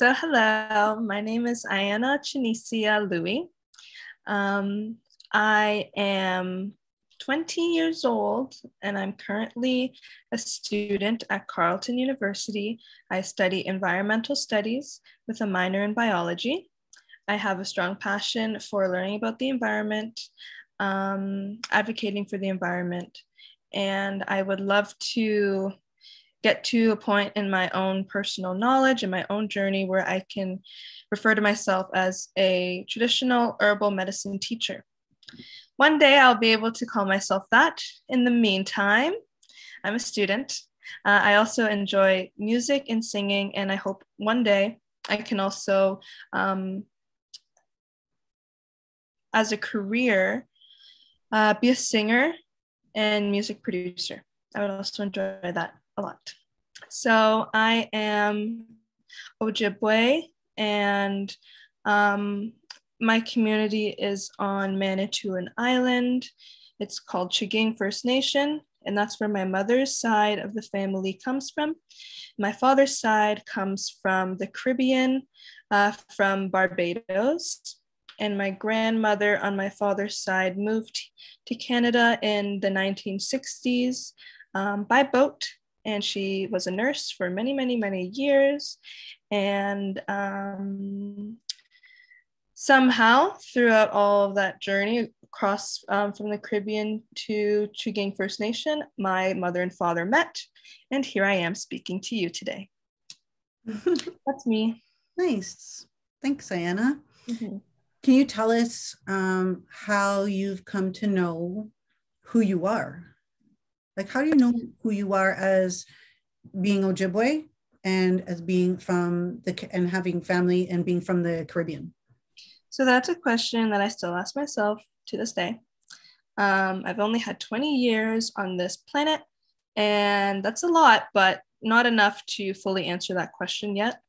So, hello, my name is Aiyana Chinisia Louis. Um, I am 20 years old and I'm currently a student at Carleton University. I study environmental studies with a minor in biology. I have a strong passion for learning about the environment, um, advocating for the environment, and I would love to get to a point in my own personal knowledge and my own journey where I can refer to myself as a traditional herbal medicine teacher. One day I'll be able to call myself that. In the meantime, I'm a student. Uh, I also enjoy music and singing, and I hope one day I can also, um, as a career, uh, be a singer and music producer. I would also enjoy that lot. So I am Ojibwe, and um, my community is on Manitoulin Island. It's called M'Chigeeng First Nation, and that's where my mother's side of the family comes from. My father's side comes from the Caribbean, uh, from Barbados. And my grandmother on my father's side moved to Canada in the 1960s um, by boat and she was a nurse for many, many, many years. And um, somehow, throughout all of that journey across um, from the Caribbean to M'Chigeeng First Nation, my mother and father met, and here I am speaking to you today. That's me. Nice. Thanks, Aiyana. Mm-hmm. Can you tell us um, how you've come to know who you are? Like, how do you know who you are as being Ojibwe and as being from the and having family and being from the Caribbean? So that's a question that I still ask myself to this day. Um, I've only had 20 years on this planet, and that's a lot, but not enough to fully answer that question yet.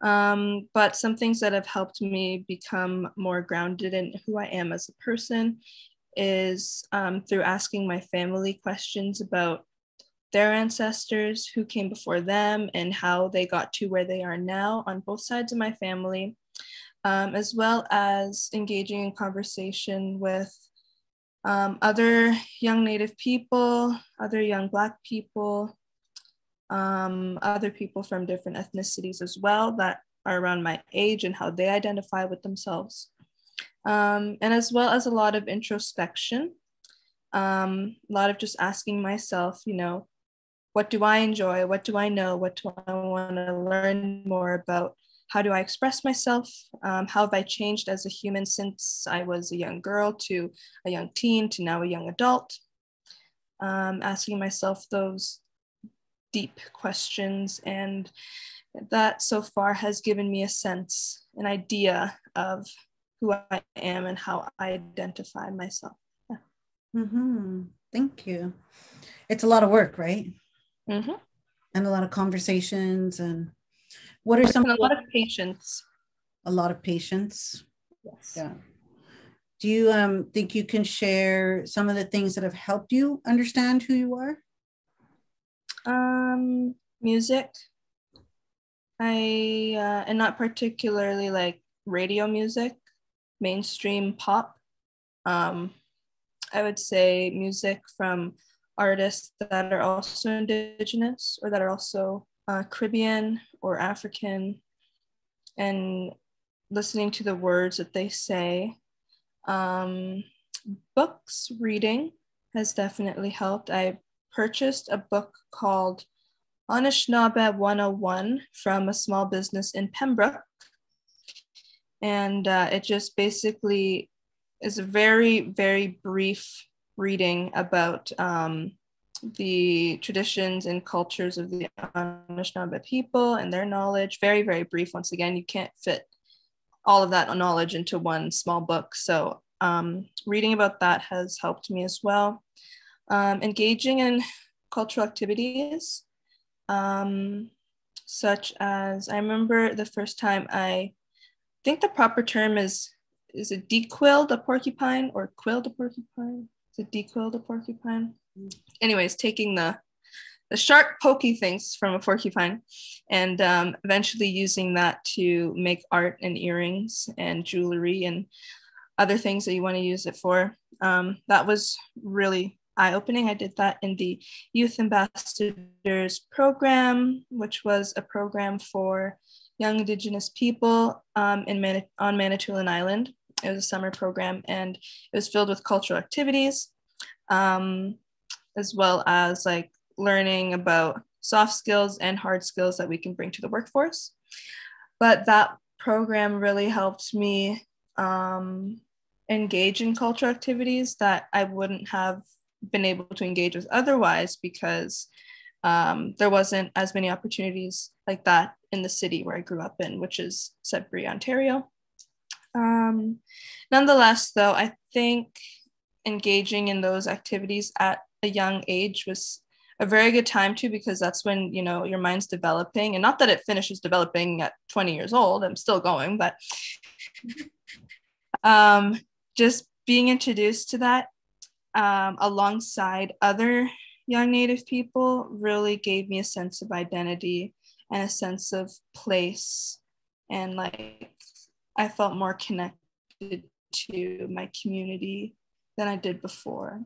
Um, but some things that have helped me become more grounded in who I am as a person is um, through asking my family questions about their ancestors, who came before them, and how they got to where they are now on both sides of my family, um, as well as engaging in conversation with um, other young Native people, other young Black people, um, other people from different ethnicities as well that are around my age and how they identify with themselves um, and as well as a lot of introspection, um, a lot of just asking myself, you know, what do I enjoy? What do I know? What do I want to learn more about? How do I express myself? Um, how have I changed as a human since I was a young girl to a young teen to now a young adult? Um, asking myself those deep questions and that so far has given me a sense, an idea of who I am and how I identify myself. Yeah. Mm-hmm. Thank you. It's a lot of work, right? Mm-hmm. And a lot of conversations. And what are some? a lot of patience. A lot of patience. Yes. Yeah. Do you um, think you can share some of the things that have helped you understand who you are? Um, music. I uh, and not particularly like radio music, mainstream pop. Um, I would say music from artists that are also indigenous or that are also uh, Caribbean or African, and listening to the words that they say. Um, books reading has definitely helped. I purchased a book called Anishinaabe 101 from a small business in Pembroke and uh, it just basically is a very very brief reading about um, the traditions and cultures of the Anishinaabe people and their knowledge. Very very brief. Once again, you can't fit all of that knowledge into one small book. So um, reading about that has helped me as well. Um, engaging in cultural activities, um, such as I remember the first time I think the proper term is is it dequilled a porcupine or quilled a porcupine? Is it dequilled a porcupine? Mm. Anyways, taking the the sharp pokey things from a porcupine and um, eventually using that to make art and earrings and jewelry and other things that you want to use it for um, that was really eye-opening i did that in the youth ambassadors program which was a program for young indigenous people um, in Man- on manitoulin island it was a summer program and it was filled with cultural activities um, as well as like learning about soft skills and hard skills that we can bring to the workforce. But that program really helped me um, engage in cultural activities that I wouldn't have been able to engage with otherwise because um, there wasn't as many opportunities like that in the city where I grew up in, which is Sudbury, Ontario. Um, nonetheless, though, I think engaging in those activities at a young age was a very good time to because that's when you know your mind's developing and not that it finishes developing at 20 years old i'm still going but um, just being introduced to that um, alongside other young native people really gave me a sense of identity and a sense of place. And like i felt more connected to my community than i did before.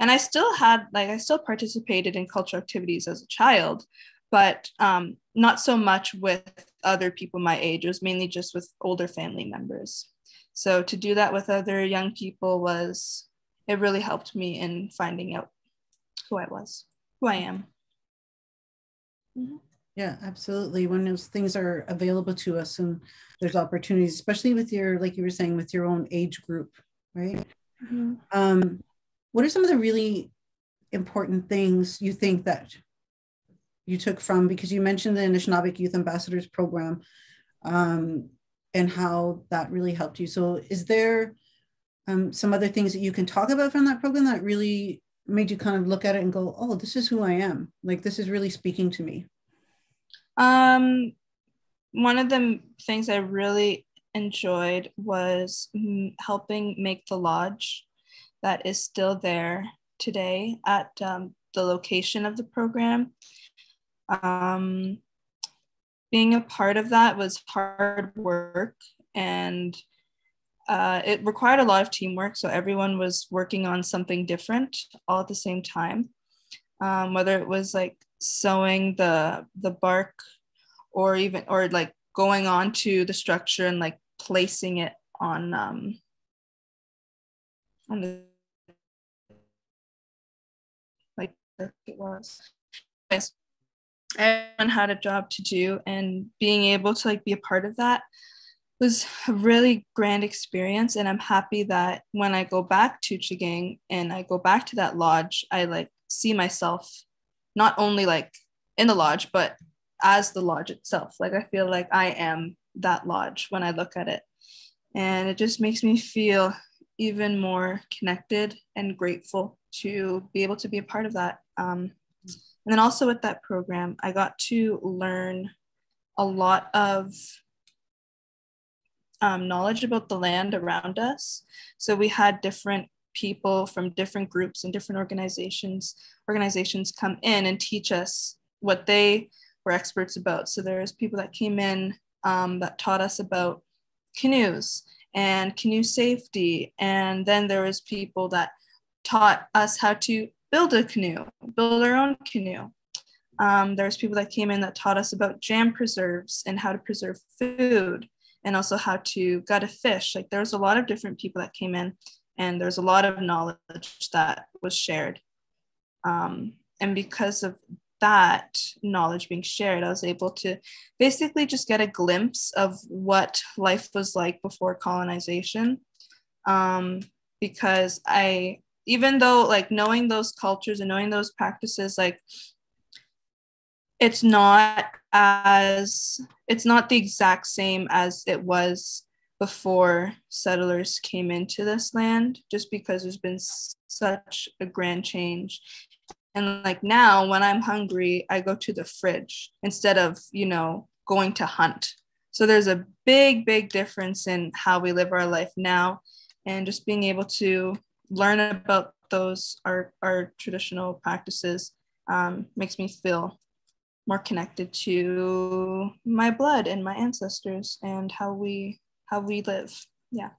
And i still had like i still participated in cultural activities as a child but um, not so much with other people my age. It was mainly just with older family members. So to do that with other young people was it really helped me in finding out who i was who i am mm-hmm. yeah absolutely when those things are available to us and there's opportunities especially with your like you were saying with your own age group right mm-hmm. um, what are some of the really important things you think that you took from because you mentioned the Anishinaabeg Youth Ambassadors Program um, and how that really helped you. So, is there um, some other things that you can talk about from that program that really made you kind of look at it and go, "Oh, this is who I am. Like this is really speaking to me." Um, one of the things I really enjoyed was helping make the lodge that is still there today at um, the location of the program. Um, being a part of that was hard work and uh, it required a lot of teamwork. So everyone was working on something different all at the same time. Um, whether it was like sewing the the bark or even or like going on to the structure and like placing it on um, on the like it was. Everyone had a job to do, and being able to like be a part of that was a really grand experience. And I'm happy that when I go back to M'Chigeeng and I go back to that lodge, I like see myself not only like in the lodge, but as the lodge itself. Like I feel like I am that lodge when I look at it. And it just makes me feel even more connected and grateful to be able to be a part of that. Um, and then also with that program, I got to learn a lot of um, knowledge about the land around us. So we had different people from different groups and different organizations organizations come in and teach us what they were experts about. So there's people that came in um, that taught us about canoes and canoe safety, and then there was people that taught us how to build a canoe, build our own canoe. Um, there's people that came in that taught us about jam preserves and how to preserve food and also how to gut a fish. Like there's a lot of different people that came in and there's a lot of knowledge that was shared. Um, and because of that knowledge being shared, I was able to basically just get a glimpse of what life was like before colonization. Um, because I even though like knowing those cultures and knowing those practices like it's not as it's not the exact same as it was before settlers came into this land just because there's been such a grand change. And like now when i'm hungry i go to the fridge instead of you know going to hunt. So there's a big big difference in how we live our life now and just being able to learn about those our, our traditional practices um, makes me feel more connected to my blood and my ancestors and how we how we live. Yeah.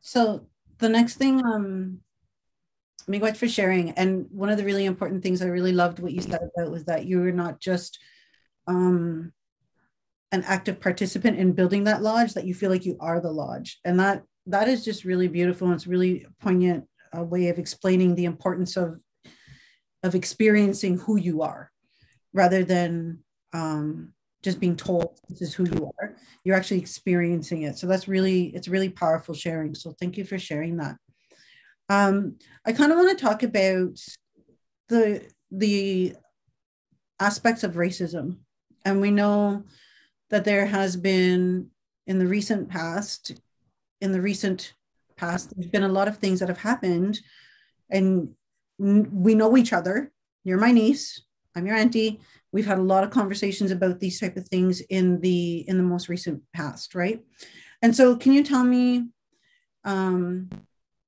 So the next thing um Miigwech for sharing and one of the really important things i really loved what you said about was that you were not just um an active participant in building that lodge that you feel like you are the lodge. And that that is just really beautiful. And it's really poignant a way of explaining the importance of of experiencing who you are rather than um, just being told this is who you are you're actually experiencing it. So that's really it's really powerful sharing. So thank you for sharing that. Um, i kind of want to talk about the the aspects of racism. And we know that there has been in the recent past in the recent past there's been a lot of things that have happened. And we know each other. You're my niece I'm your auntie. We've had a lot of conversations about these type of things in the in the most recent past, right? And so, can you tell me um,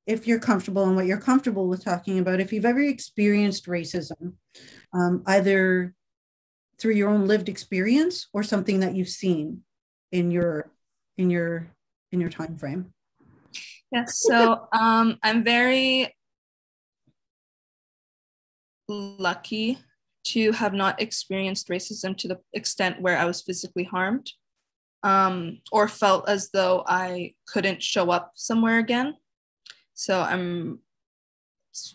if you're comfortable and what you're comfortable with talking about? If you've ever experienced racism, um, either through your own lived experience or something that you've seen in your in your in your time frame. Yes. So um, I'm very lucky to have not experienced racism to the extent where I was physically harmed um, or felt as though I couldn't show up somewhere again. So I'm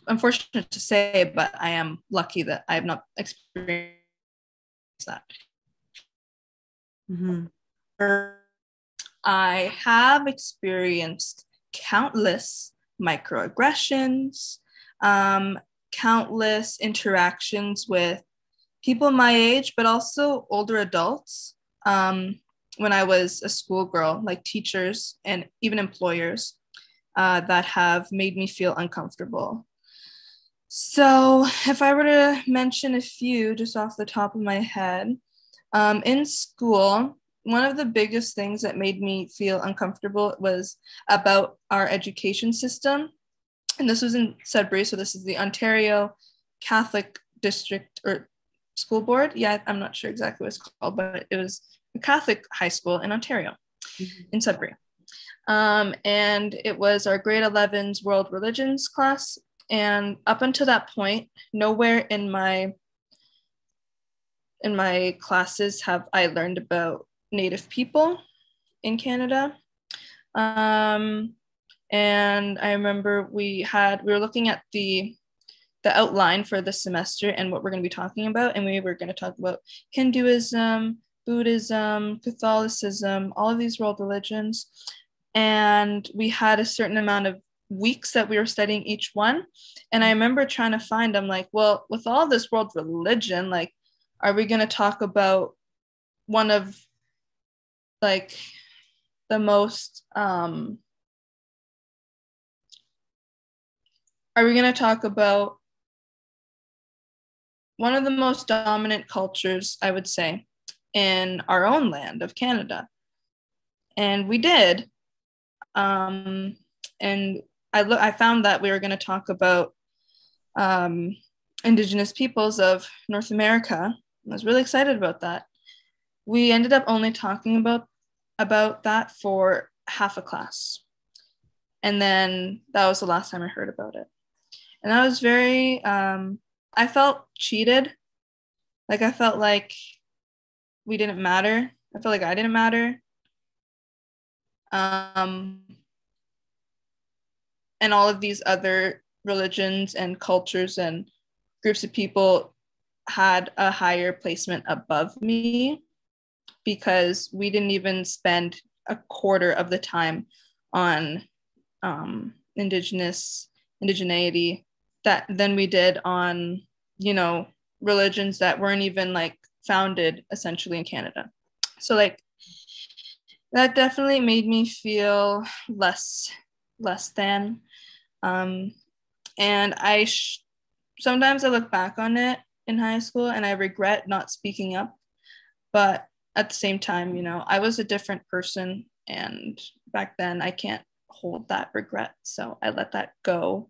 unfortunate to say, but I am lucky that I have not experienced that. Mm-hmm. I have experienced countless microaggressions, um, countless interactions with people my age, but also older adults. Um, when I was a schoolgirl, like teachers and even employers uh, that have made me feel uncomfortable. So, if I were to mention a few just off the top of my head, um, in school, one of the biggest things that made me feel uncomfortable was about our education system and this was in Sudbury. So this is the Ontario Catholic District or School Board. Yeah, I'm not sure exactly what it's called, but it was a Catholic high school in Ontario, mm-hmm. in Sudbury. Um, and it was our grade 11's world religions class. And up until that point, nowhere in my in my classes have I learned about Native people in Canada. Um, and I remember we had we were looking at the the outline for the semester and what we're going to be talking about, and we were going to talk about Hinduism, Buddhism, Catholicism, all of these world religions, and we had a certain amount of weeks that we were studying each one. And I remember trying to find, I'm like, well, with all this world religion, like, are we going to talk about one of like the most um are we going to talk about one of the most dominant cultures, I would say, in our own land of Canada? And we did. Um, and I, lo- I found that we were going to talk about um, Indigenous peoples of North America. I was really excited about that. We ended up only talking about about that for half a class. And then that was the last time I heard about it and I was very um, I felt cheated. Like I felt like we didn't matter. I felt like I didn't matter. Um, and all of these other religions and cultures and groups of people had a higher placement above me because we didn't even spend a quarter of the time on um, indigenous indigeneity that than we did on you know religions that weren't even like founded essentially in Canada. So like that definitely made me feel less less than. Um and I sh- sometimes I look back on it in high school and I regret not speaking up. But at the same time you know I was a different person and back then I can't hold that regret. So I let that go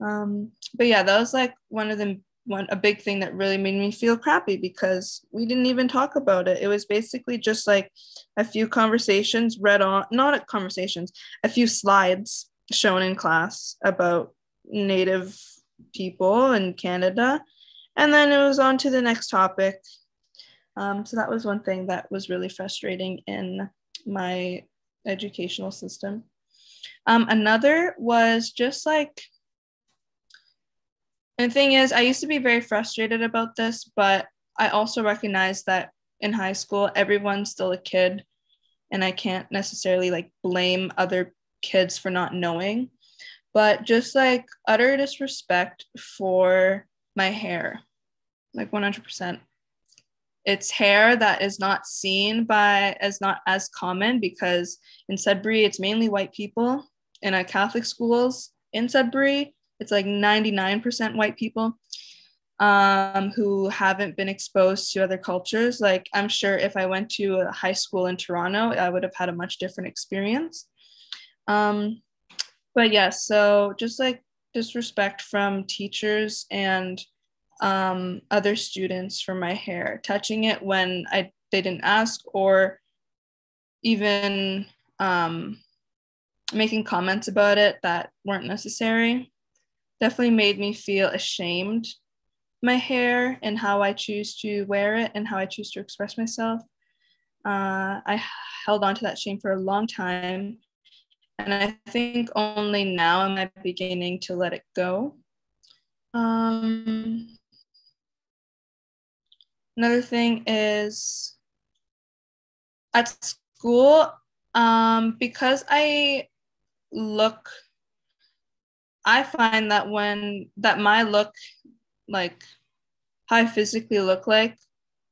um, but yeah, that was like one of the one a big thing that really made me feel crappy because we didn't even talk about it. It was basically just like a few conversations read on, not conversations, a few slides shown in class about Native people in Canada, and then it was on to the next topic. Um, so that was one thing that was really frustrating in my educational system. Um, another was just like and the thing is, I used to be very frustrated about this, but I also recognize that in high school, everyone's still a kid, and I can't necessarily like blame other kids for not knowing. But just like utter disrespect for my hair, like 100%. It's hair that is not seen by as not as common because in Sudbury it's mainly white people. In a Catholic schools in Sudbury, it's like 99% white people um, who haven't been exposed to other cultures. Like, I'm sure if I went to a high school in Toronto, I would have had a much different experience. Um, but yes, yeah, so just like disrespect from teachers and um, other students for my hair, touching it when I they didn't ask, or even um, making comments about it that weren't necessary definitely made me feel ashamed my hair and how I choose to wear it and how I choose to express myself. Uh, I held on to that shame for a long time. And I think only now am I beginning to let it go. Um, another thing is at school, um, because I look I find that when that my look, like how I physically look like,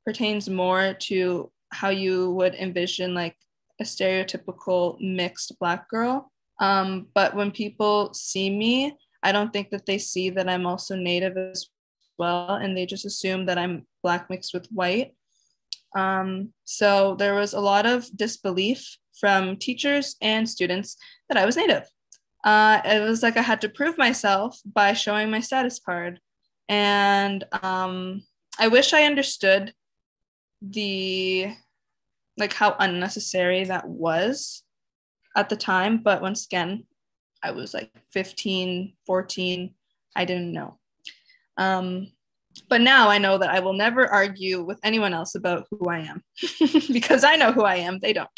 pertains more to how you would envision like a stereotypical mixed black girl. Um, but when people see me, I don't think that they see that I'm also native as well, and they just assume that I'm black mixed with white. Um, so there was a lot of disbelief from teachers and students that I was native uh, it was like I had to prove myself by showing my status card. And um, I wish I understood the like how unnecessary that was at the time. But once again, I was like 15, 14. I didn't know. Um, but now I know that I will never argue with anyone else about who I am because I know who I am. They don't.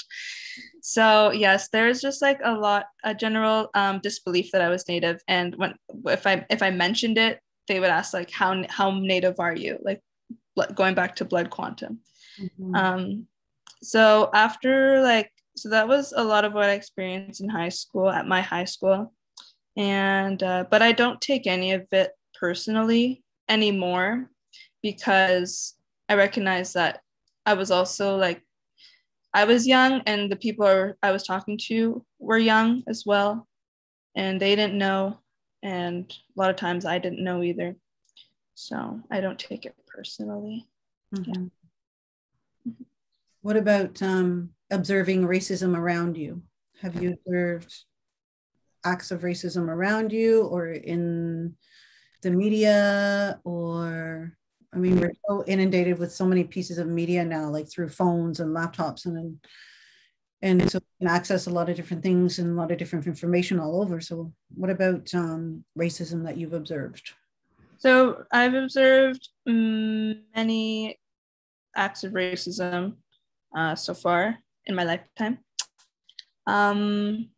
So yes, there's just like a lot, a general um, disbelief that I was native, and when if I if I mentioned it, they would ask like how how native are you? Like going back to blood quantum. Mm-hmm. Um, so after like so that was a lot of what I experienced in high school at my high school, and uh, but I don't take any of it personally anymore because I recognize that I was also like I was young and the people I was talking to were young as well and they didn't know and a lot of times I didn't know either. So I don't take it personally. Mm-hmm. Yeah. What about um, observing racism around you? Have you observed acts of racism around you or in the media or I mean, we're so inundated with so many pieces of media now, like through phones and laptops, and and so we can access a lot of different things and a lot of different information all over. So, what about um, racism that you've observed? So, I've observed many acts of racism uh, so far in my lifetime. Um,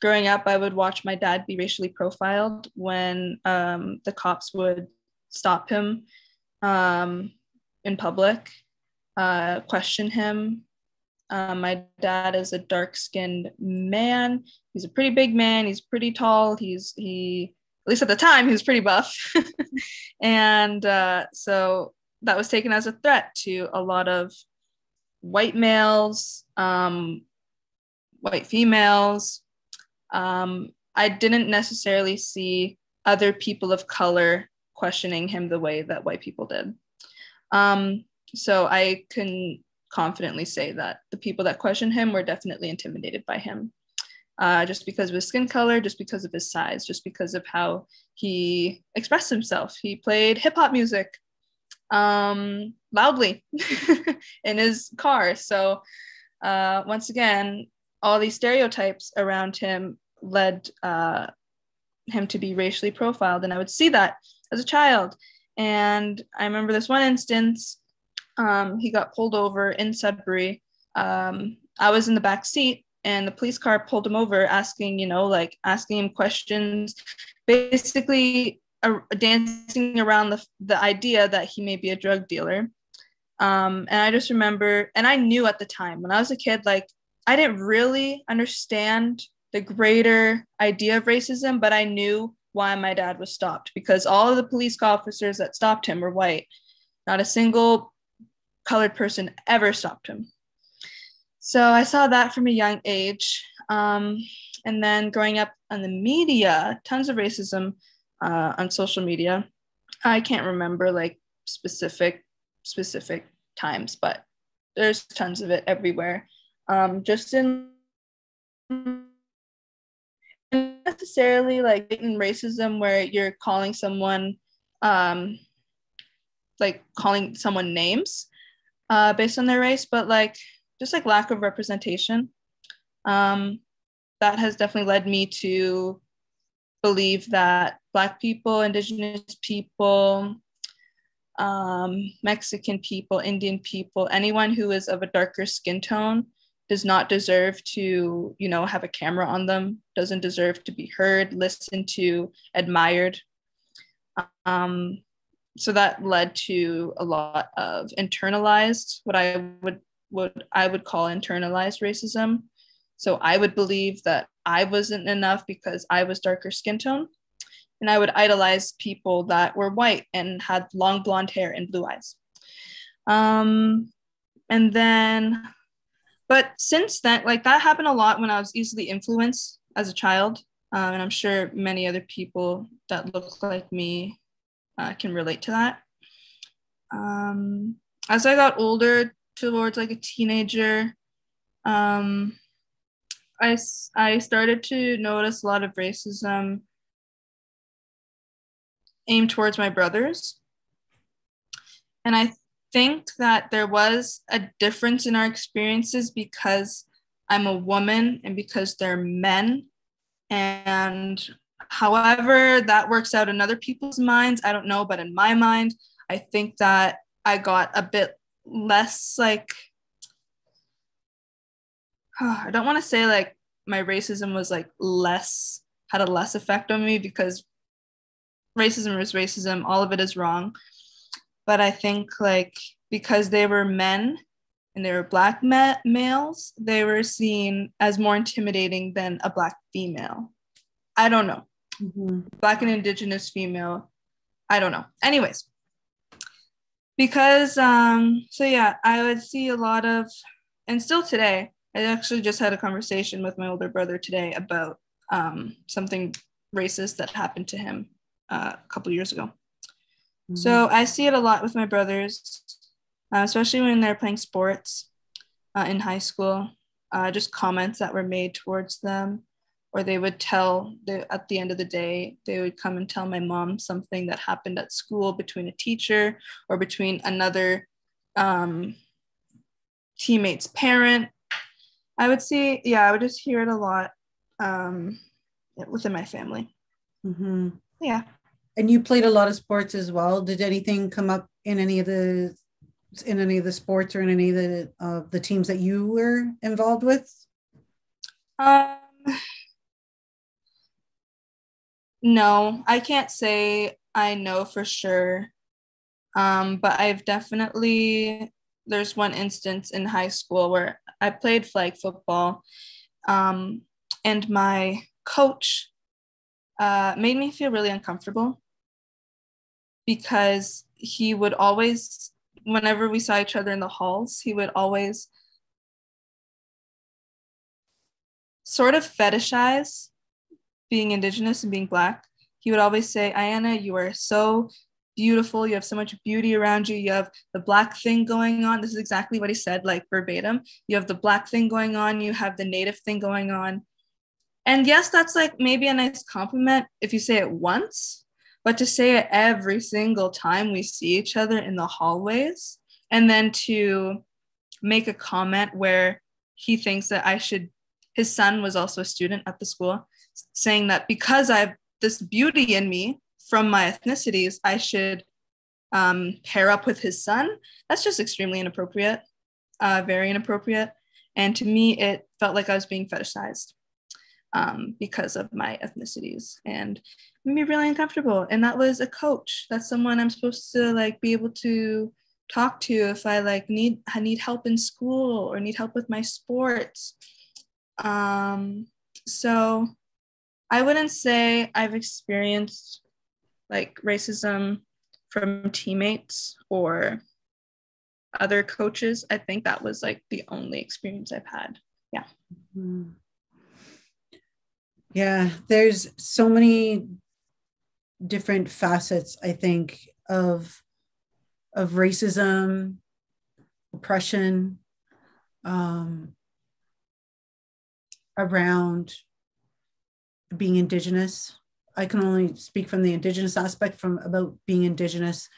growing up, I would watch my dad be racially profiled when um, the cops would stop him um, in public, uh, question him. Uh, my dad is a dark-skinned man. He's a pretty big man. He's pretty tall. He's he at least at the time he was pretty buff, and uh, so that was taken as a threat to a lot of white males, um, white females. Um, I didn't necessarily see other people of color questioning him the way that white people did. Um, so I can confidently say that the people that questioned him were definitely intimidated by him. uh, just because of his skin color, just because of his size, just because of how he expressed himself. He played hip hop music um, loudly in his car. So, uh, once again, all these stereotypes around him led uh, him to be racially profiled. And I would see that as a child. And I remember this one instance, um, he got pulled over in Sudbury. Um, I was in the back seat and the police car pulled him over asking you know like asking him questions basically uh, dancing around the, the idea that he may be a drug dealer um, and i just remember and i knew at the time when i was a kid like i didn't really understand the greater idea of racism but i knew why my dad was stopped because all of the police officers that stopped him were white not a single colored person ever stopped him so I saw that from a young age. Um, and then growing up on the media, tons of racism uh, on social media. I can't remember like specific specific times, but there's tons of it everywhere. Um, just in necessarily like in racism where you're calling someone um, like calling someone names uh, based on their race, but like just like lack of representation. Um, that has definitely led me to believe that Black people, Indigenous people, um, Mexican people, Indian people, anyone who is of a darker skin tone does not deserve to, you know, have a camera on them, doesn't deserve to be heard, listened to, admired. Um, so that led to a lot of internalized, what I would what I would call internalized racism. So I would believe that I wasn't enough because I was darker skin tone. And I would idolize people that were white and had long blonde hair and blue eyes. Um, and then, but since then, like that happened a lot when I was easily influenced as a child. Um, and I'm sure many other people that look like me uh, can relate to that. Um, as I got older, towards like a teenager, um, I, I started to notice a lot of racism aimed towards my brothers. And I think that there was a difference in our experiences because I'm a woman and because they're men. And however that works out in other people's minds, I don't know, but in my mind, I think that I got a bit less like I don't want to say like my racism was like less had a less effect on me because racism is racism all of it is wrong but i think like because they were men and they were black ma- males they were seen as more intimidating than a black female. I don't know. Mm-hmm. black and indigenous female i don't know. Anyways because um so yeah i would see a lot of and still today i actually just had a conversation with my older brother today about um, something racist that happened to him uh, a couple years ago mm-hmm. so i see it a lot with my brothers uh, especially when they're playing sports uh, in high school uh, just comments that were made towards them or they would tell the, at the end of the day they would come and tell my mom something that happened at school between a teacher or between another um, teammate's parent i would see yeah i would just hear it a lot um, within my family mm-hmm. yeah and you played a lot of sports as well. Did anything come up in any of the in any of the sports or in any of the uh, the teams that you were involved with? Um no, I can't say I know for sure. Um, but I've definitely, there's one instance in high school where I played flag football. Um, and my coach uh, made me feel really uncomfortable because he would always, whenever we saw each other in the halls, he would always sort of fetishize being indigenous and being black, he would always say, Aiyana, you are so beautiful. You have so much beauty around you. You have the black thing going on. This is exactly what he said, like verbatim. You have the black thing going on. You have the native thing going on. and yes, that's like maybe a nice compliment if you say it once, but to say it every single time we see each other in the hallways, and then to make a comment where he thinks that I should, his son was also a student at the school, saying that because I have this beauty in me from my ethnicities, I should um, pair up with his son. That's just extremely inappropriate, uh, very inappropriate. And to me, it felt like I was being fetishized um, because of my ethnicities and made me really uncomfortable. And that was a coach. That's someone I'm supposed to like be able to talk to if I like need I need help in school or need help with my sports. Um, so I wouldn't say I've experienced like racism from teammates or other coaches. I think that was like the only experience I've had. Yeah. Mm-hmm. Yeah, there's so many different facets, I think, of of racism, oppression, um, around being indigenous. I can only speak from the indigenous aspect from about being indigenous.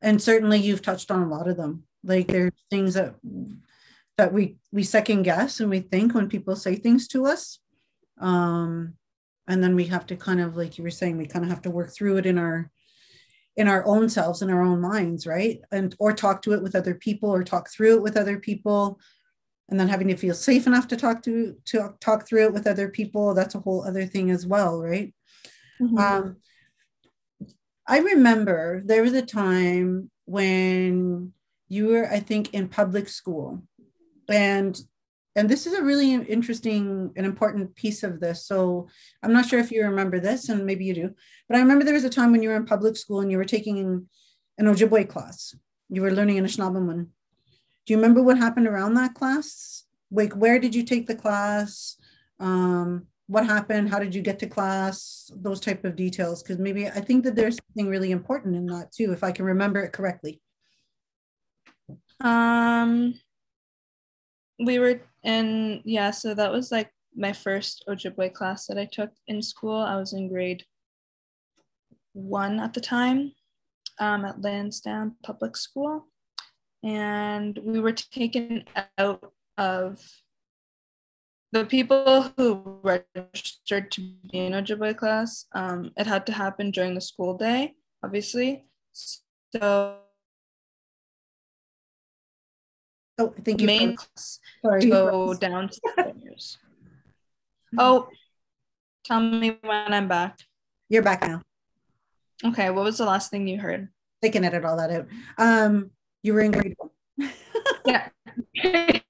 And certainly you've touched on a lot of them. Like there's things that that we we second guess and we think when people say things to us um, and then we have to kind of like you were saying we kind of have to work through it in our in our own selves in our own minds right? And or talk to it with other people or talk through it with other people. And then having to feel safe enough to talk to to talk through it with other people that's a whole other thing as well right? Mm-hmm. um, i remember there was a time when you were i think in public school. And and this is a really interesting and important piece of this. So I'm not sure if you remember this, and maybe you do, but I remember there was a time when you were in public school and you were taking an Ojibwe class. You were learning Anishinaabe. Do you remember what happened around that class? Like, where did you take the class? Um, what happened? How did you get to class? Those type of details, because maybe I think that there's something really important in that too, if I can remember it correctly. Um, we were in yeah so that was like my first ojibwe class that i took in school. I was in grade one at the time um, at lansdowne public school. And we were taken out of the people who registered to be in ojibwe class. Um, it had to happen during the school day obviously. So Oh, I think you main class Sorry, to go downstairs. oh, tell me when I'm back. You're back now. Okay, what was the last thing you heard? They can edit all that out. Um, you were in grade one. yeah.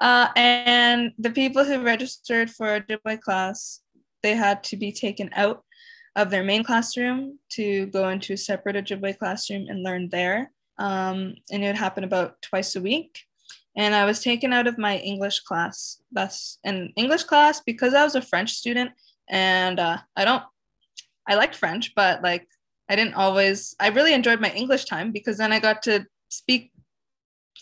uh, and the people who registered for a Ojibwe class, they had to be taken out of their main classroom to go into a separate Ojibwe classroom and learn there um, and it would happen about twice a week. And I was taken out of my English class. That's an English class because I was a French student, and uh, I don't, I liked French, but like I didn't always. I really enjoyed my English time because then I got to speak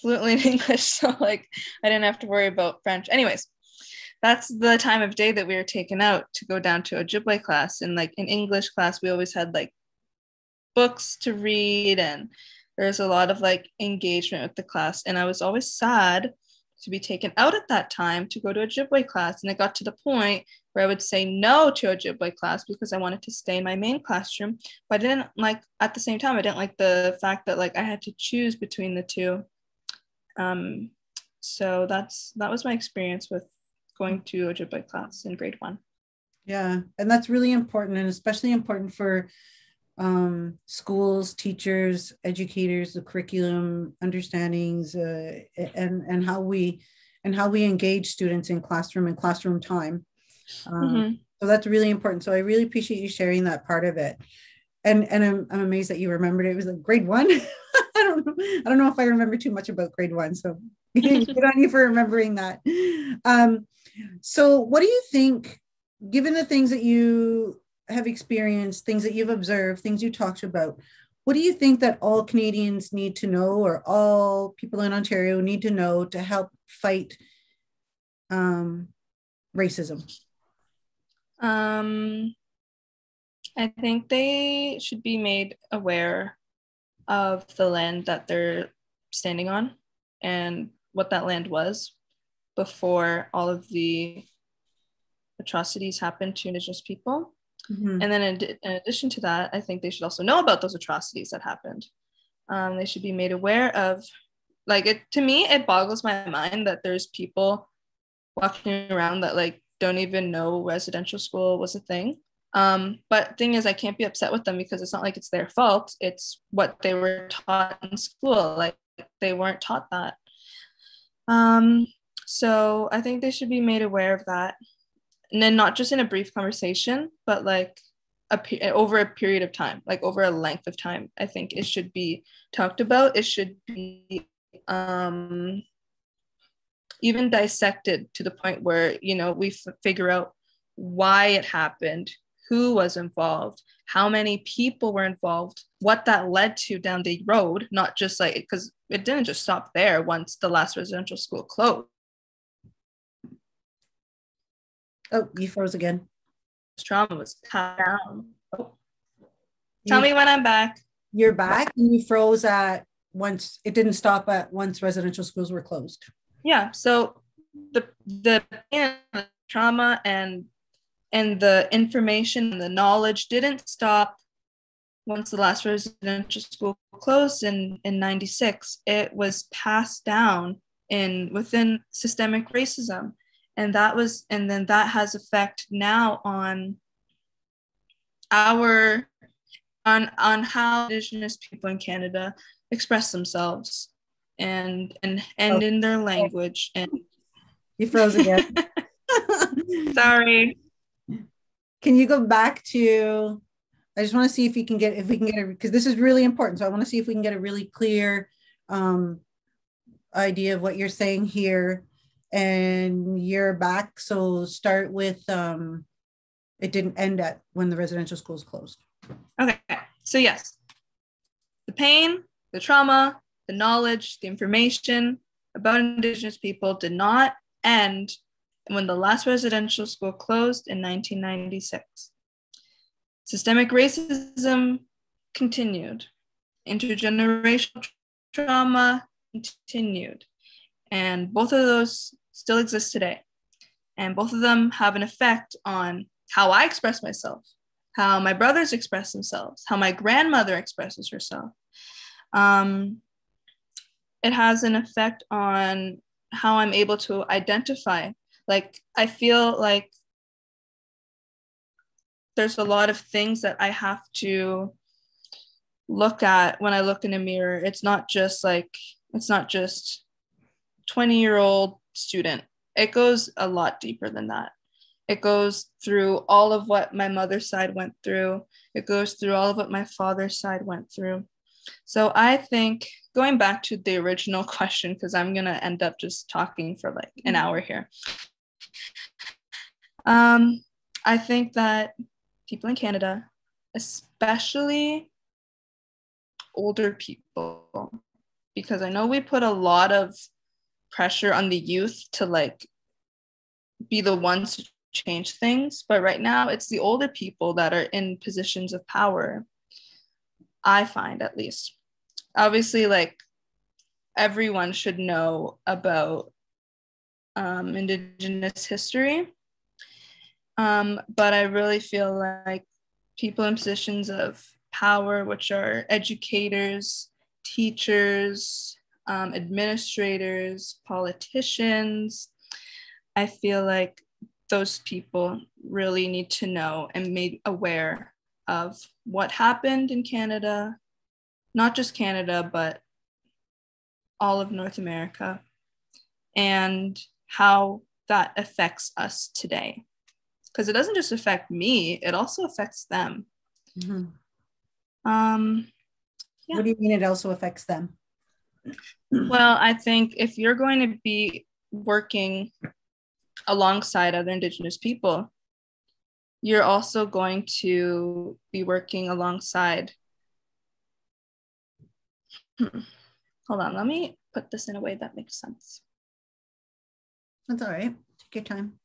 fluently in English, so like I didn't have to worry about French. Anyways, that's the time of day that we were taken out to go down to Ojibwe class. And like in English class, we always had like books to read and there's a lot of like engagement with the class and i was always sad to be taken out at that time to go to Ojibwe class and it got to the point where i would say no to Ojibwe class because i wanted to stay in my main classroom but i didn't like at the same time i didn't like the fact that like i had to choose between the two. Um so that's that was my experience with going to Ojibwe class in grade one. Yeah and that's really important and especially important for um, schools, teachers, educators, the curriculum understandings, uh, and and how we and how we engage students in classroom and classroom time. Um, mm-hmm. So that's really important. So I really appreciate you sharing that part of it. And and I'm, I'm amazed that you remembered it. It was like grade one. I don't know. I don't know if I remember too much about grade one. So good on you for remembering that. Um, so what do you think, given the things that you have experienced, things that you've observed, things you talked about, what do you think that all Canadians need to know or all people in Ontario need to know to help fight um, racism? Um, I think they should be made aware of the land that they're standing on and what that land was before all of the atrocities happened to Indigenous people. Mm-hmm. And then, in, in, addition to that, I think they should also know about those atrocities that happened. Um, they should be made aware of, like, it to me, it boggles my mind that there's people walking around that like don't even know residential school was a thing. Um, but thing is, I can't be upset with them because it's not like it's their fault. It's what they were taught in school. Like they weren't taught that. Um, so I think they should be made aware of that, and then not just in a brief conversation, but like a over a period of time, like over a length of time. I think it should be talked about. It should be um, even dissected to the point where you know we f- figure out why it happened who was involved how many people were involved what that led to down the road not just like because it didn't just stop there once the last residential school closed oh you froze again. This trauma was down. Oh. tell you, me when i'm back. You're back and you froze at once it didn't stop at once residential schools were closed. Yeah so the the trauma and and the information and the knowledge didn't stop once the last residential school closed in in 96 it was passed down in within systemic racism and that was and then that has effect now on our on on how indigenous people in canada express themselves and and and oh. in their language and you froze again. Sorry. Can you go back to i just want to see if you can get if we can get it because this is really important so i want to see if we can get a really clear um idea of what you're saying here and you're back. So start with um it didn't end at when the residential schools closed. Okay so yes. The pain the trauma the knowledge, the information about Indigenous people did not end when the last residential school closed in 1996. Systemic racism continued, intergenerational trauma continued, and both of those still exist today. And both of them have an effect on how I express myself, how my brothers express themselves, how my grandmother expresses herself. Um, it has an effect on how I'm able to identify. Like, I feel like there's a lot of things that I have to look at when I look in a mirror. It's not just like, it's not just 20 year old student. It goes a lot deeper than that. It goes through all of what my mother's side went through. It goes through all of what my father's side went through. So I think going back to the original question, because I'm going to end up just talking for like an hour here. Um, I think that people in Canada, especially older people, because I know we put a lot of pressure on the youth to like be the ones to change things, but right now it's the older people that are in positions of power I find at least. Obviously, like everyone should know about um, Indigenous history. Um, but I really feel like people in positions of power, which are educators, teachers, um, administrators, politicians, I feel like those people really need to know and made aware of what happened in Canada, not just Canada, but all of North America, and how that affects us today. Because it doesn't just affect me, it also affects them. Mm-hmm. Um, yeah. What do you mean it also affects them? Well, I think if you're going to be working alongside other Indigenous people, you're also going to be working alongside. Hmm. Hold on, let me put this in a way that makes sense. That's all right. Take your time.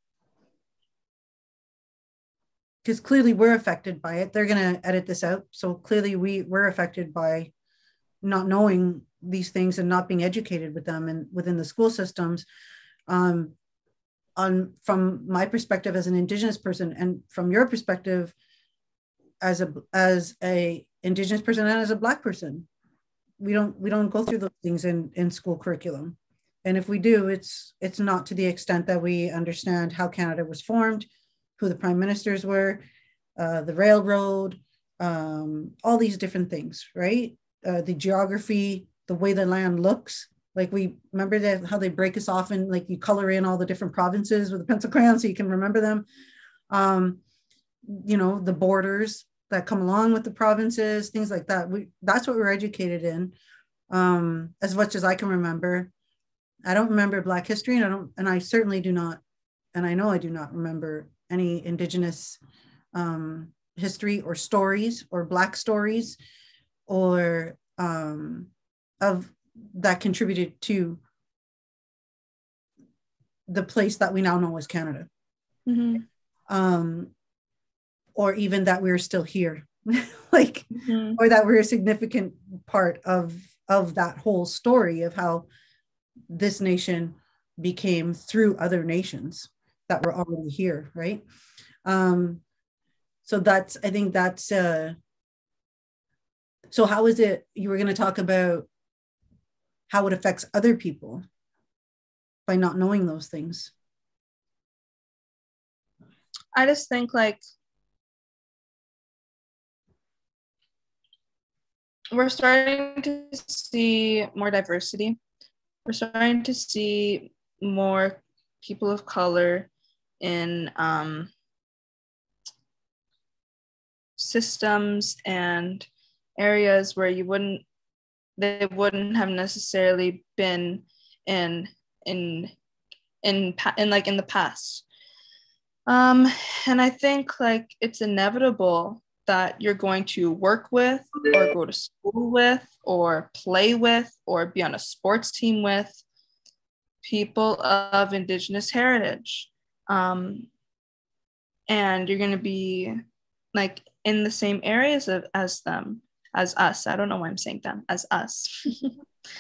because clearly we're affected by it. They're going to edit this out. So clearly we we're affected by not knowing these things and not being educated with them and within the school systems. Um, on from my perspective as an indigenous person and from your perspective as a as a indigenous person and as a black person we don't we don't go through those things in in school curriculum and if we do it's it's not to the extent that we understand how canada was formed who the prime ministers were uh, the railroad um, all these different things right uh, the geography the way the land looks like we remember that how they break us off and like you color in all the different provinces with a pencil crayon so you can remember them. Um, you know, the borders that come along with the provinces, things like that. We that's what we're educated in. Um, as much as I can remember. I don't remember Black history, and I don't, and I certainly do not, and I know I do not remember any Indigenous um, history or stories or Black stories or um, of that contributed to the place that we now know as Canada. Mm-hmm. Um, or even that we're still here, like, mm-hmm. or that we're a significant part of of that whole story of how this nation became through other nations that were already here, right? Um, so that's I think that's uh, so how is it you were going to talk about how it affects other people by not knowing those things. I just think like we're starting to see more diversity. We're starting to see more people of color in um, systems and areas where you wouldn't they wouldn't have necessarily been in in in in like in the past. Um and i think like it's inevitable that you're going to work with or go to school with or play with or be on a sports team with people of indigenous heritage. Um, and you're going to be like in the same areas of, as them as us. I don't know why I'm saying them as us.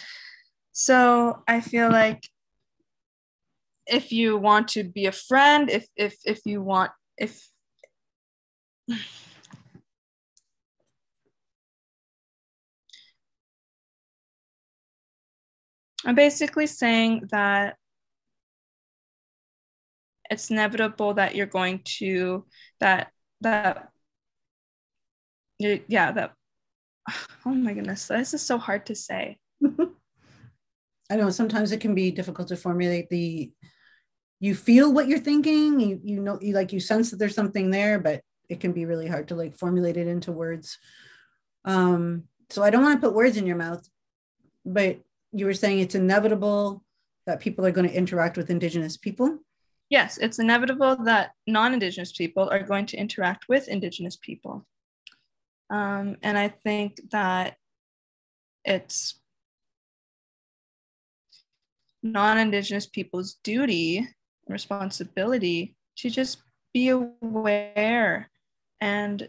so I feel like if you want to be a friend, if if if you want if I'm basically saying that it's inevitable that you're going to that that yeah that oh my goodness, this is so hard to say. I know sometimes it can be difficult to formulate the you feel what you're thinking, you you know you like you sense that there's something there, but it can be really hard to like formulate it into words. Um, so I don't want to put words in your mouth, but you were saying it's inevitable that people are going to interact with indigenous people. Yes, it's inevitable that non-indigenous people are going to interact with indigenous people. Um, and I think that it's non-indigenous people's duty and responsibility to just be aware and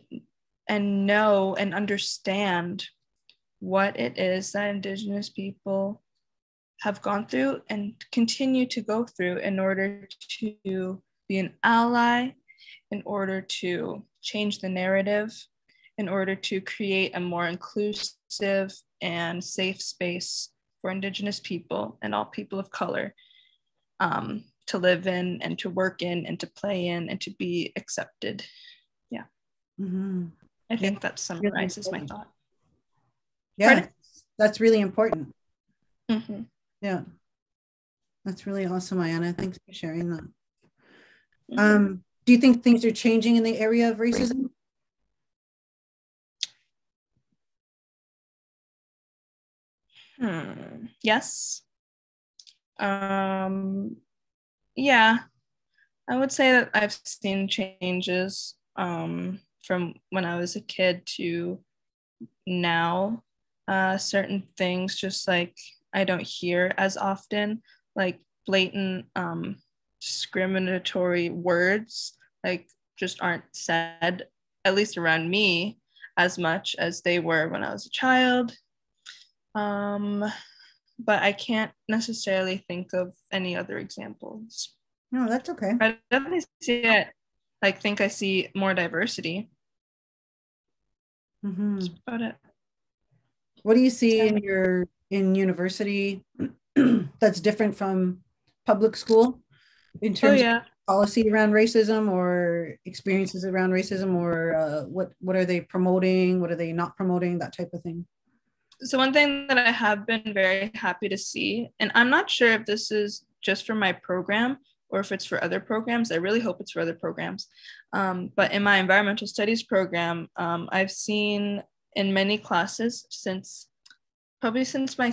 and know and understand what it is that indigenous people have gone through and continue to go through in order to be an ally in order to change the narrative in order to create a more inclusive and safe space for Indigenous people and all people of color um, to live in and to work in and to play in and to be accepted. Yeah. Mm-hmm. I think yeah. that summarizes really my thought. Yeah, Pardon? that's really important. Mm-hmm. Yeah. That's really awesome, Aiyana. Thanks for sharing that. Mm-hmm. Um, do you think things are changing in the area of racism? Hmm. Yes. Um, yeah, I would say that I've seen changes um, from when I was a kid to now. Uh, certain things just like I don't hear as often, like blatant um, discriminatory words, like just aren't said, at least around me, as much as they were when I was a child. Um, but I can't necessarily think of any other examples. No, that's okay. I definitely see it. Like, think I see more diversity. Mm-hmm. That's about it. What do you see in your in university that's different from public school in Oh terms yeah. of policy around racism or experiences around racism or uh, what what are they promoting? What are they not promoting? That type of thing. So one thing that I have been very happy to see, and I'm not sure if this is just for my program or if it's for other programs. I really hope it's for other programs. Um, but in my environmental studies program, um, I've seen in many classes since probably since my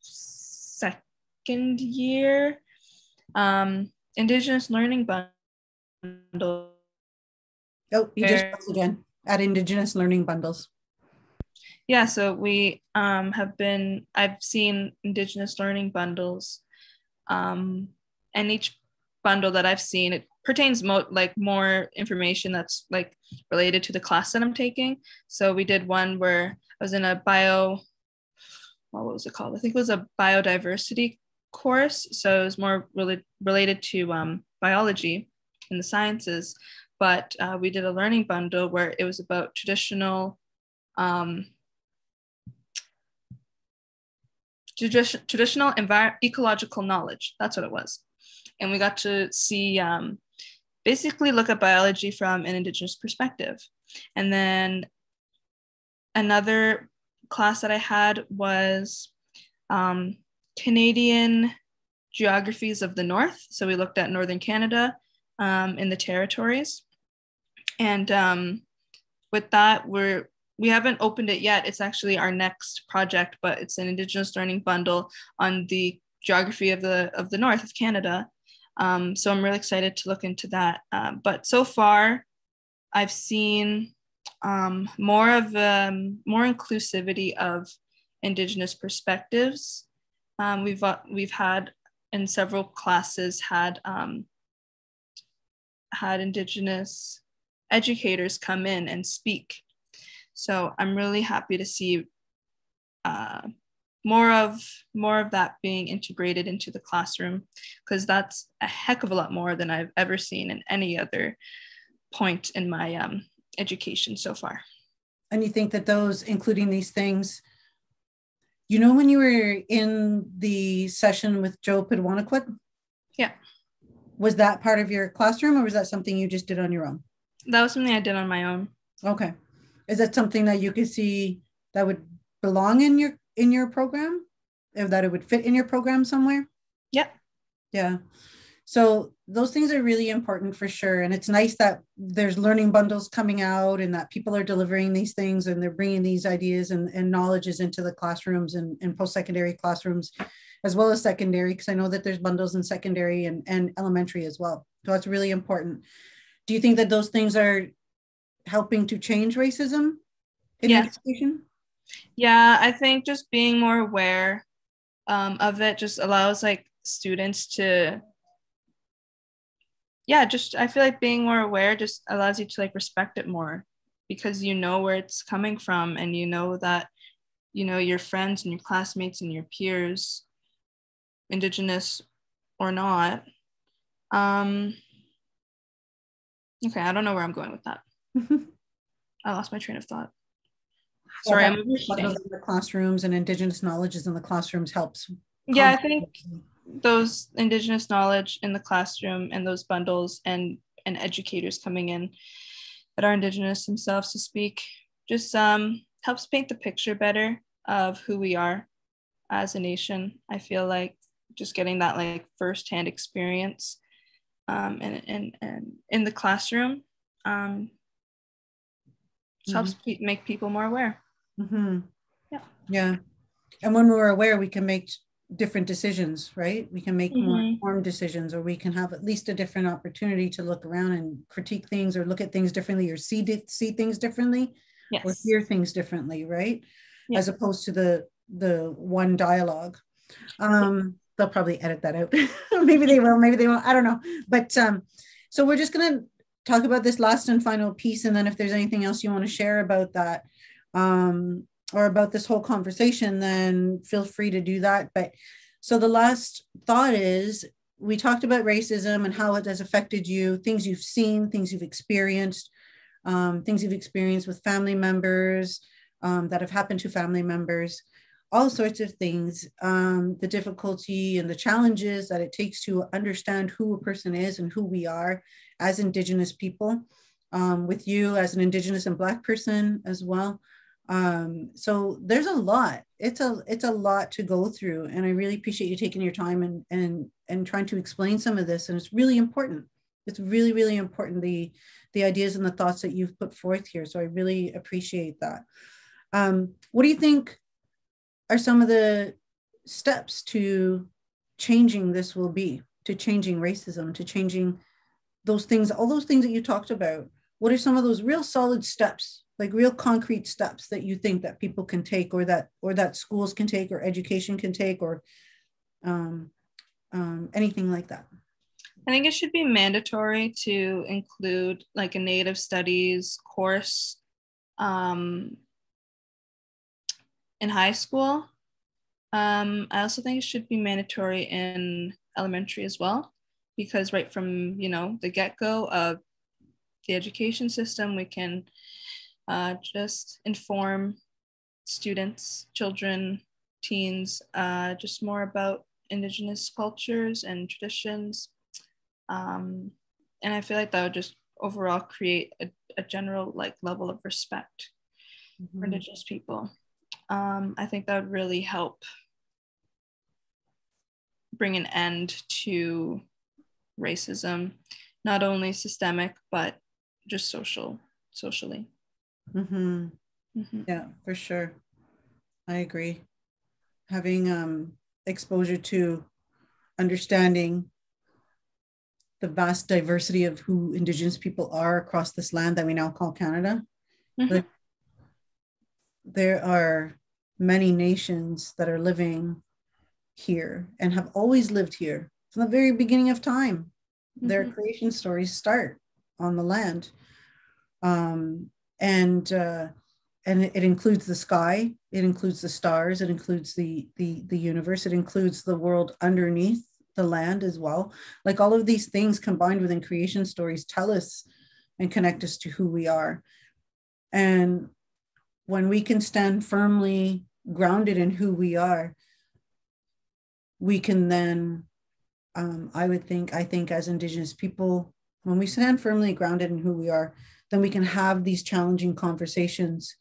second year, um, Indigenous learning bundle. Oh, you just again at Indigenous Learning Bundles. Yeah, so we um, have been, I've seen Indigenous learning bundles, um, and each bundle that I've seen, it pertains mo- like more information that's like related to the class that I'm taking. So we did one where I was in a bio, well, what was it called? I think it was a biodiversity course. So it was more really related to um, biology and the sciences. But uh, we did a learning bundle where it was about traditional um, tradi- traditional envir- ecological knowledge. That's what it was. And we got to see um, basically look at biology from an Indigenous perspective. And then another class that I had was um, Canadian geographies of the North. So we looked at Northern Canada um, in the territories. And um, with that, we're we haven't opened it yet. It's actually our next project, but it's an Indigenous learning bundle on the geography of the of the north of Canada. Um, so I'm really excited to look into that. Uh, but so far, I've seen um, more of um, more inclusivity of Indigenous perspectives. Um, we've uh, we've had in several classes had um, had Indigenous educators come in and speak so I'm really happy to see uh, more of more of that being integrated into the classroom because that's a heck of a lot more than I've ever seen in any other point in my um, education so far. And you think that those, including these things, you know, when you were in the session with Joe Pitawanakwat? Yeah. Was that part of your classroom or was that something you just did on your own? That was something I did on my own. Okay. Is that something that you could see that would belong in your in your program? If that it would fit in your program somewhere? Yep. Yeah. So those things are really important for sure. And it's nice that there's learning bundles coming out and that people are delivering these things and they're bringing these ideas and, and knowledges into the classrooms and, and post-secondary classrooms, as well as secondary, because I know that there's bundles in secondary and, and elementary as well. So that's really important. Do you think that those things are helping to change racism in Yes. education? Yeah, I think just being more aware um, of it just allows like students to, yeah, just I feel like being more aware just allows you to like respect it more because you know where it's coming from and you know that, you know, your friends and your classmates and your peers, indigenous or not. Um, okay, I don't know where I'm going with that. I lost my train of thought. Sorry, I'm overshooting. In the classrooms and indigenous knowledges in the classrooms helps. Yeah, I think those indigenous knowledge in the classroom and those bundles and and educators coming in that are indigenous themselves to speak just um, helps paint the picture better of who we are as a nation. I feel like just getting that like firsthand experience um, and, and, and in the classroom um, just helps make people more aware. Mm-hmm. Yeah. Yeah. And when we're aware, we can make different decisions, right? We can make more Mhm. informed decisions, or we can have at least a different opportunity to look around and critique things, or look at things differently, or see di- see things differently, or hear things differently, right? Yeah. As opposed to the the one dialogue. Um, they'll probably edit that out. maybe they will, maybe they won't. I don't know. But um, so we're just gonna talk about this last and final piece, and then if there's anything else you want to share about that, um, or about this whole conversation, then feel free to do that. But so the last thought is we talked about racism and how it has affected you, things you've seen, things you've experienced, um, things you've experienced with family members um, that have happened to family members, all sorts of things, um, the difficulty and the challenges that it takes to understand who a person is and who we are as Indigenous people, um, with you as an Indigenous and Black person as well. Um, so there's a lot. It's a it's a lot to go through, and I really appreciate you taking your time and and and trying to explain some of this. And it's really important. It's really really important the the ideas and the thoughts that you've put forth here. So I really appreciate that. Um, what do you think are some of the steps to changing this will be to changing racism to changing those things all those things that you talked about. What are some of those real solid steps like real concrete steps that you think that people can take or that or that schools can take or education can take or um, um, anything like that? I think it should be mandatory to include like a native studies course um, in high school um, i also think it should be mandatory in elementary as well because right from you know the get-go of the education system we can uh, just inform students, children, teens, uh, just more about Indigenous cultures and traditions. Um, and I feel like that would just overall create a, a general like level of respect mm-hmm. for Indigenous people. Um, I think that would really help bring an end to racism, not only systemic but just social, socially. Mm-hmm. Mm-hmm. Yeah, for sure. I agree. Having um, exposure to understanding the vast diversity of who Indigenous people are across this land that we now call Canada. Mm-hmm. There are many nations that are living here and have always lived here from the very beginning of time. Their mm-hmm. creation stories start on the land. Um, and uh, and it includes the sky it includes the stars it includes the the the universe it includes the world underneath the land as well like all of these things combined within creation stories tell us and connect us to who we are and when we can stand firmly grounded in who we are we can then um, i would think i think as indigenous people when we stand firmly grounded in who we are then we can have these challenging conversations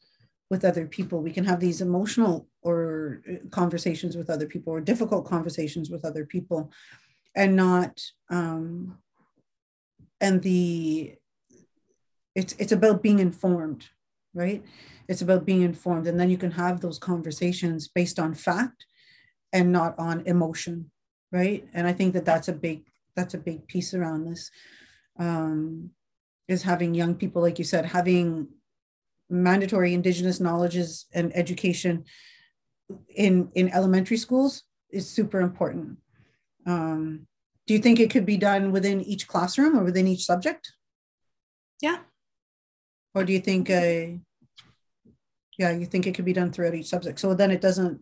with other people. We can have these emotional or uh, conversations with other people or difficult conversations with other people and not um, and the it's it's about being informed right it's about being informed and then you can have those conversations based on fact and not on emotion right and i think that that's a big that's a big piece around this um, is having young people, like you said, having mandatory indigenous knowledges and education in in elementary schools is super important. Um, do you think it could be done within each classroom or within each subject? Yeah. Or do you think, uh, yeah, you think it could be done throughout each subject? So then it doesn't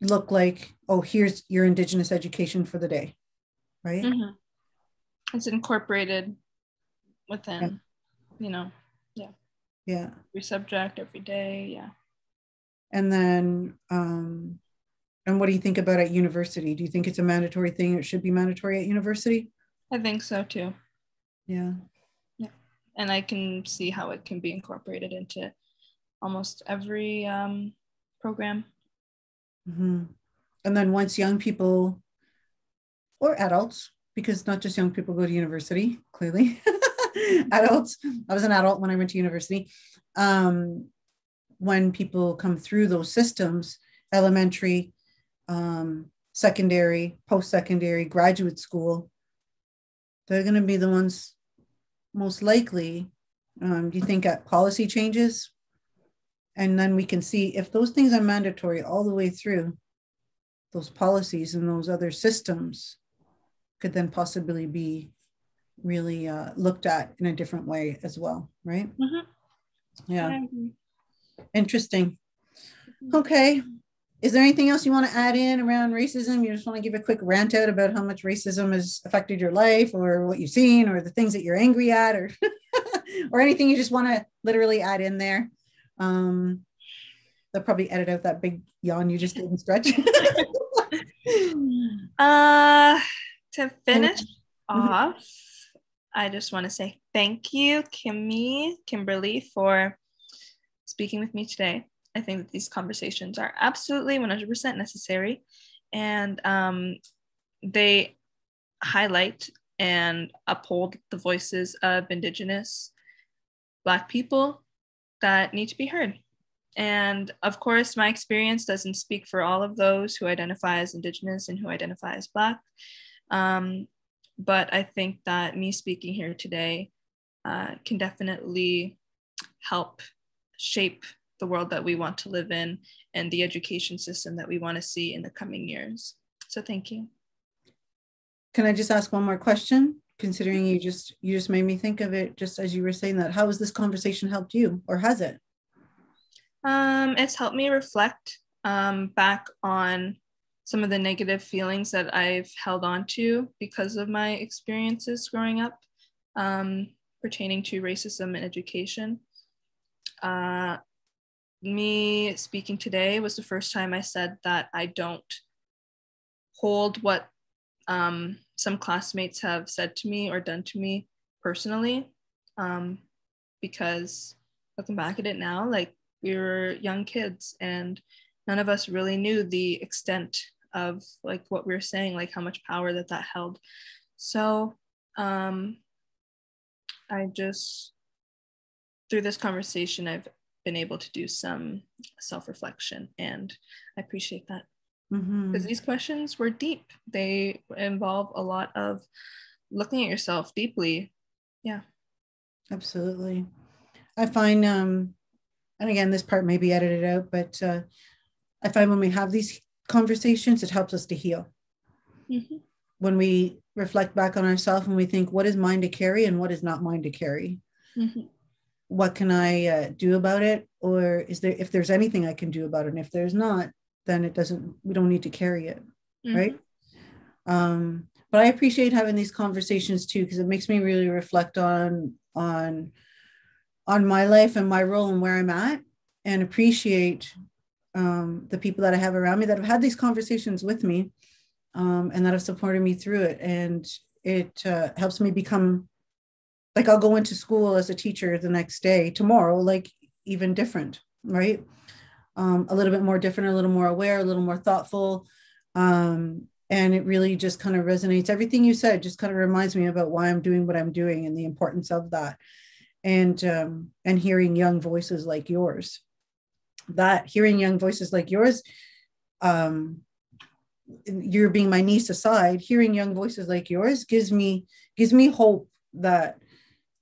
look like, oh, here's your indigenous education for the day, right? Mm-hmm. It's incorporated within yeah. you know yeah. Yeah. Every subject every day yeah. And then um and what do you think about at university? Do you think it's a mandatory thing? It should be mandatory at university? I think so too. Yeah. yeah and i can see how it can be incorporated into almost every um, program mm-hmm. and then once young people or adults because not just young people go to university, clearly, adults. I was an adult when I went to university. Um, when people come through those systems, elementary, um, secondary, post secondary, graduate school, they're going to be the ones most likely. Um, do you think at policy changes? And then we can see if those things are mandatory all the way through those policies and those other systems could then possibly be really uh, looked at in a different way as well, right? Mm-hmm. Yeah. Interesting. Mm-hmm. Okay. Is there anything else you want to add in around racism? You just want to give a quick rant out about how much racism has affected your life or what you've seen or the things that you're angry at or or anything you just want to literally add in there. Um, they'll probably edit out that big yawn you just didn't stretch. uh, to finish mm-hmm. off, I just want to say thank you, Kimmy, Kimberly, for speaking with me today. I think that these conversations are absolutely 100% necessary and um, they highlight and uphold the voices of Indigenous Black people that need to be heard. And of course, my experience doesn't speak for all of those who identify as Indigenous and who identify as Black. Um, but I think that me speaking here today uh, can definitely help shape the world that we want to live in and the education system that we want to see in the coming years. So thank you. Can I just ask one more question? considering you just you just made me think of it just as you were saying that how has this conversation helped you or has it um, it's helped me reflect um, back on some of the negative feelings that i've held on to because of my experiences growing up um, pertaining to racism and education uh, me speaking today was the first time i said that i don't hold what um, some classmates have said to me or done to me personally um, because looking back at it now like we were young kids and none of us really knew the extent of like what we were saying like how much power that that held. So um, i just through this conversation i've been able to do some self-reflection and i appreciate that because mm-hmm. these questions were deep. They involve a lot of looking at yourself deeply. Yeah. Absolutely. I find, um, and again, this part may be edited out, but uh, I find when we have these conversations, it helps us to heal. Mm-hmm. When we reflect back on ourselves and we think, what is mine to carry and what is not mine to carry? Mm-hmm. What can I uh, do about it? Or is there, if there's anything I can do about it? And if there's not, then it doesn't we don't need to carry it mm-hmm. right um but i appreciate having these conversations too because it makes me really reflect on on on my life and my role and where i'm at and appreciate um, the people that i have around me that have had these conversations with me um, and that have supported me through it and it uh, helps me become like i'll go into school as a teacher the next day tomorrow like even different right um, a little bit more different, a little more aware, a little more thoughtful. Um, and it really just kind of resonates. Everything you said just kind of reminds me about why I'm doing what I'm doing and the importance of that. And um, and hearing young voices like yours. That hearing young voices like yours, um, you're being my niece aside, hearing young voices like yours gives me gives me hope that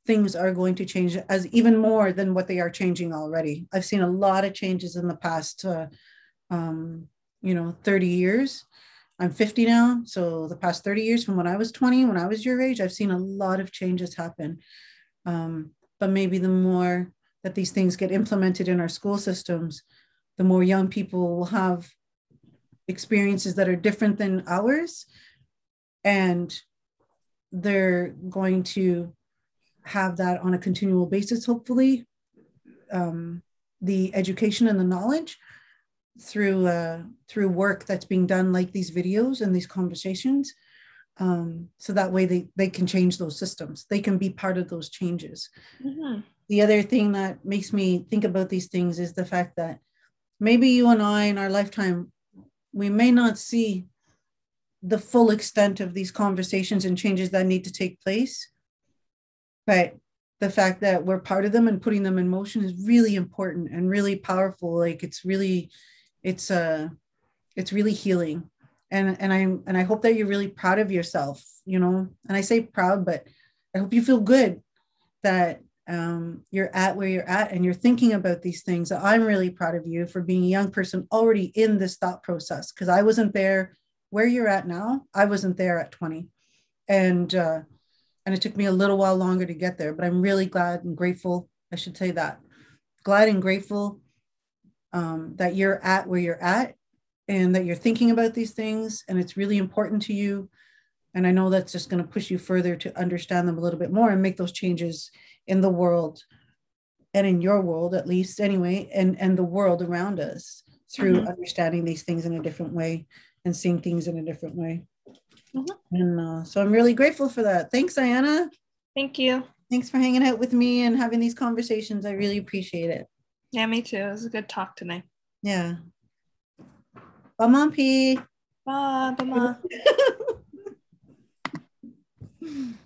things are going to change as even more than what they are changing already. I've seen a lot of changes in the past, uh, um, you know, 30 years. I'm 50 now. So the past 30 years from when I was 20, when I was your age, I've seen a lot of changes happen. Um, but maybe the more that these things get implemented in our school systems, the more young people will have experiences that are different than ours. And they're going to have that on a continual basis, hopefully, um, the education and the knowledge through uh, through work that's being done like these videos and these conversations. Um, so that way they, they can change those systems. They can be part of those changes. Mm-hmm. The other thing that makes me think about these things is the fact that maybe you and I in our lifetime, we may not see the full extent of these conversations and changes that need to take place but the fact that we're part of them and putting them in motion is really important and really powerful. Like it's really it's uh it's really healing. And and i'm and i hope that you're really proud of yourself you know? And i say proud but i hope you feel good that um, you're at where you're at and you're thinking about these things. I'm really proud of you for being a young person already in this thought process because i wasn't there where you're at now. I wasn't there at 20 and uh, And it took me a little while longer to get there, but I'm really glad and grateful. I should say that. Glad and grateful um, that you're at where you're at and that you're thinking about these things and it's really important to you. And I know that's just going to push you further to understand them a little bit more and make those changes in the world and in your world at least anyway and and the world around us through mm-hmm. understanding these things in a different way and seeing things in a different way mm-hmm. and uh, so i'm really grateful for that. Thanks diana. Thank you. Thanks for hanging out with me and having these conversations. I really appreciate it. Yeah me too. It was a good talk tonight. Yeah. Bye mom p. Bye bye mom